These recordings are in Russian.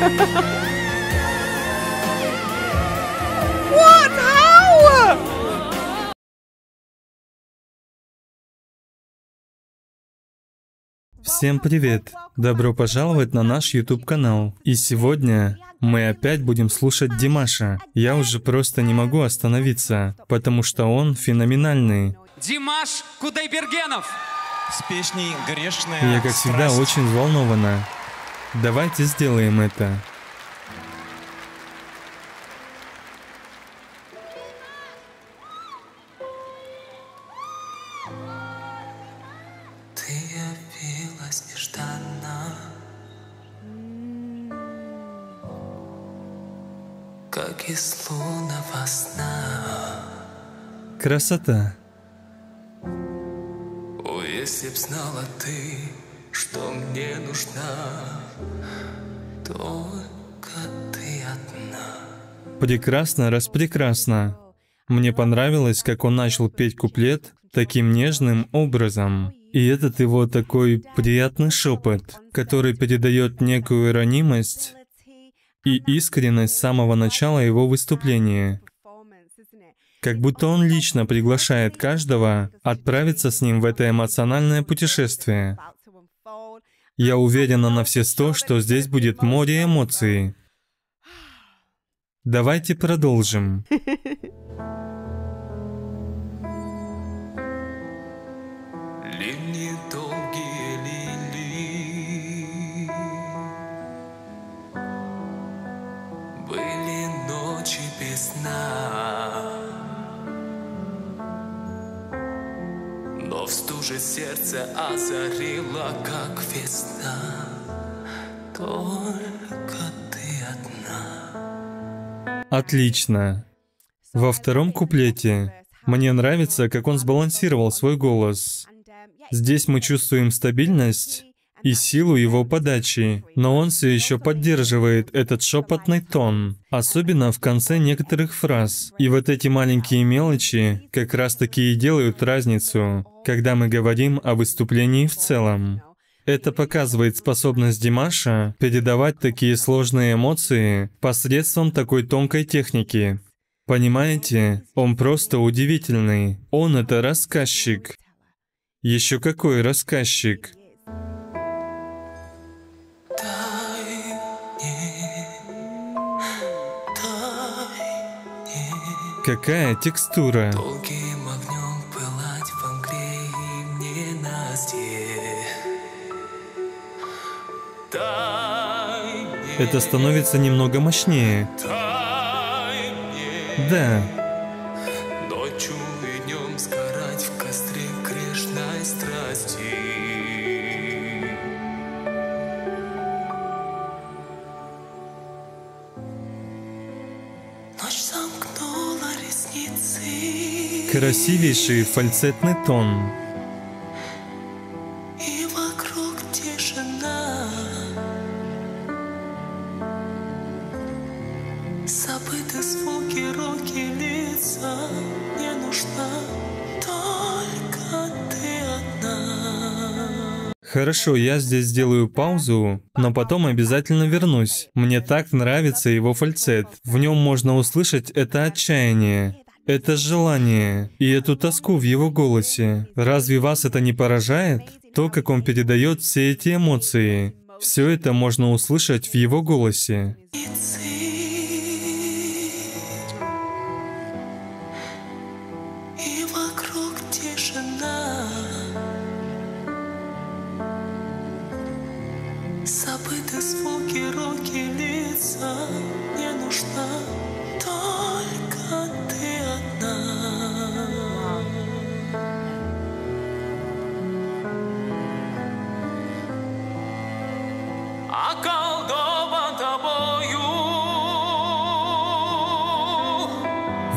What? How? Всем привет! Добро пожаловать на наш YouTube канал. И сегодня мы опять будем слушать Димаша. Я уже просто не могу остановиться, потому что он феноменальный. Димаш Кудайбергенов. С песней «Грешная я, как всегда, страсть». очень взволнована. Давайте сделаем это. Ты явилась нежданно Как из лунного сна Красота. О, если б знала ты, что мне нужна Только ты одна Прекрасно, распрекрасно. Мне понравилось, как он начал петь куплет таким нежным образом. И этот его такой приятный шепот, который передает некую ранимость и искренность с самого начала его выступления. Как будто он лично приглашает каждого отправиться с ним в это эмоциональное путешествие. Я уверена на все сто, что здесь будет море эмоций. Давайте продолжим. Линии долгие сердце озарила, как весна Только ты одна Отлично. Во втором куплете мне нравится, как он сбалансировал свой голос. Здесь мы чувствуем стабильность и силу его подачи, но он все еще поддерживает этот шепотный тон, особенно в конце некоторых фраз. И вот эти маленькие мелочи как раз таки и делают разницу, когда мы говорим о выступлении в целом. Это показывает способность Димаша передавать такие сложные эмоции посредством такой тонкой техники. Понимаете, он просто удивительный. Он это рассказчик. Еще какой рассказчик? Какая текстура? Долгим огнем пылать вам грей мне Это становится немного мощнее. Да, красивейший фальцетный тон. И вокруг тишина Забыты звуки, руки, лица Не нужна только ты одна Хорошо, я здесь сделаю паузу, но потом обязательно вернусь. Мне так нравится его фальцет. В нем можно услышать это отчаяние, это желание и эту тоску в его голосе. Разве вас это не поражает? То, как он передает все эти эмоции. Все это можно услышать в его голосе. Забыты звуки, руки, лица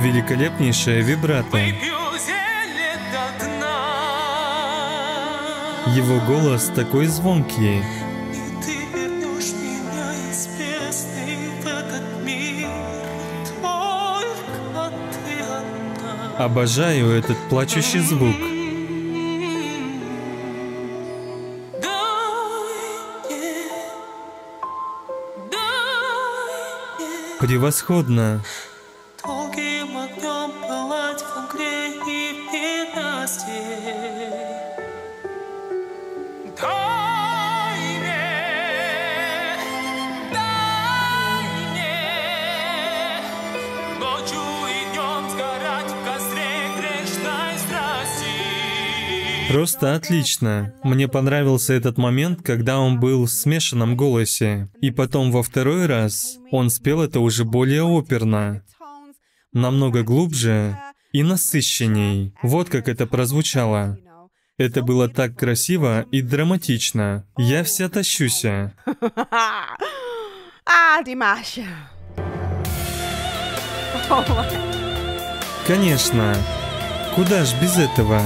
Великолепнейшая вибрато. Его голос такой звонкий. Обожаю этот плачущий звук. Превосходно. Просто отлично. Мне понравился этот момент, когда он был в смешанном голосе. И потом во второй раз он спел это уже более оперно, намного глубже и насыщенней. Вот как это прозвучало. Это было так красиво и драматично. Я вся тащуся. Oh my. Конечно. Куда ж без этого?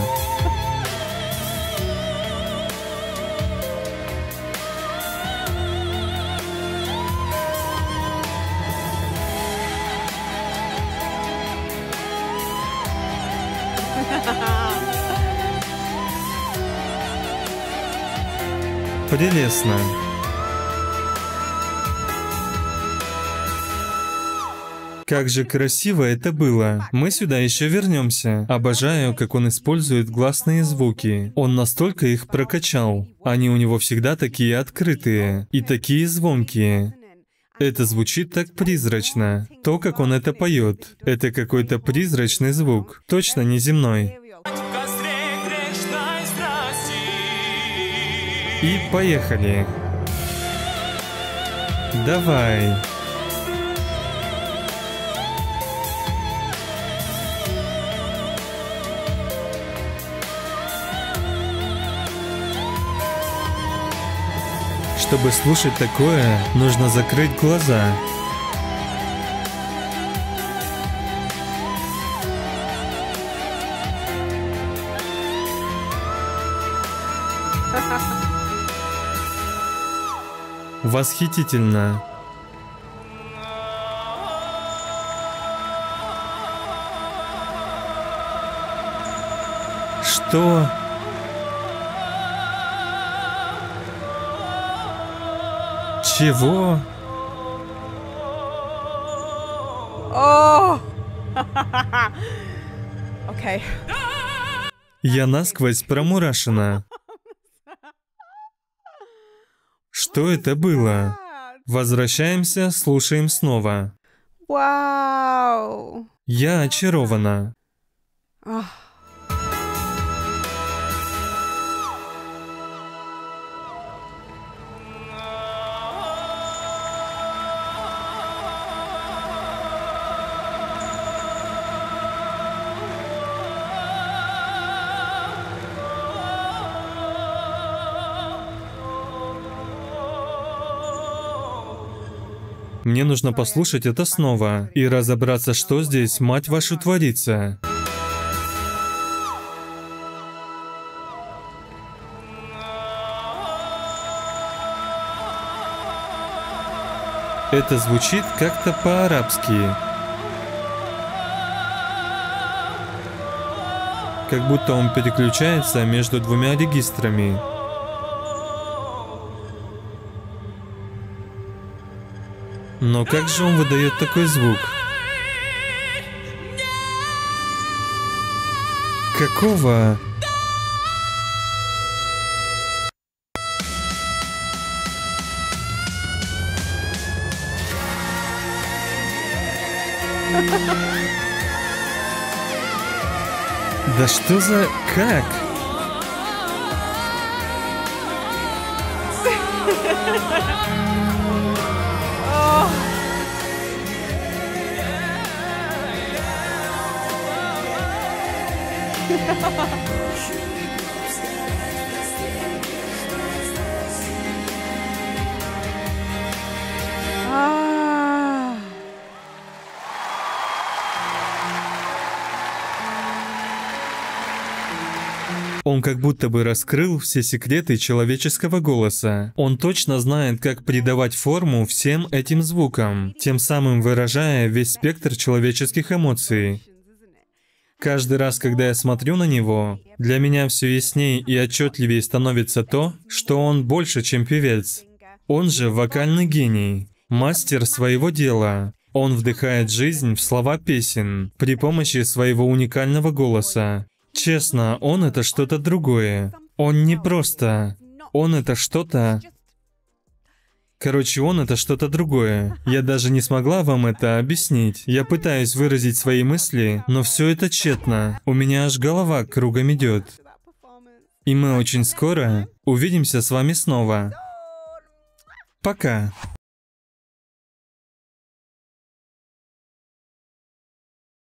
Прелестно. Как же красиво это было. Мы сюда еще вернемся. Обожаю, как он использует гласные звуки. Он настолько их прокачал. Они у него всегда такие открытые и такие звонкие. Это звучит так призрачно. То, как он это поет, это какой-то призрачный звук. Точно не земной. И поехали. Давай. Чтобы слушать такое, нужно закрыть глаза. Восхитительно. Что? Чего? Oh. okay. Я насквозь промурашена. Что это было? Возвращаемся, слушаем снова. Wow. Я очарована. Oh. Мне нужно послушать это снова и разобраться, что здесь, мать вашу, творится. Это звучит как-то по-арабски. Как будто он переключается между двумя регистрами. Но как же он выдает такой звук? Какого? Да что за... Как? Он как будто бы раскрыл все секреты человеческого голоса. Он точно знает, как придавать форму всем этим звукам, тем самым выражая весь спектр человеческих эмоций. Каждый раз, когда я смотрю на него, для меня все яснее и отчетливее становится то, что он больше, чем певец. Он же вокальный гений, мастер своего дела. Он вдыхает жизнь в слова песен при помощи своего уникального голоса. Честно, он это что-то другое. Он не просто. Он это что-то... Короче, он это что-то другое. Я даже не смогла вам это объяснить. Я пытаюсь выразить свои мысли, но все это тщетно. У меня аж голова кругом идет. И мы очень скоро увидимся с вами снова. Пока.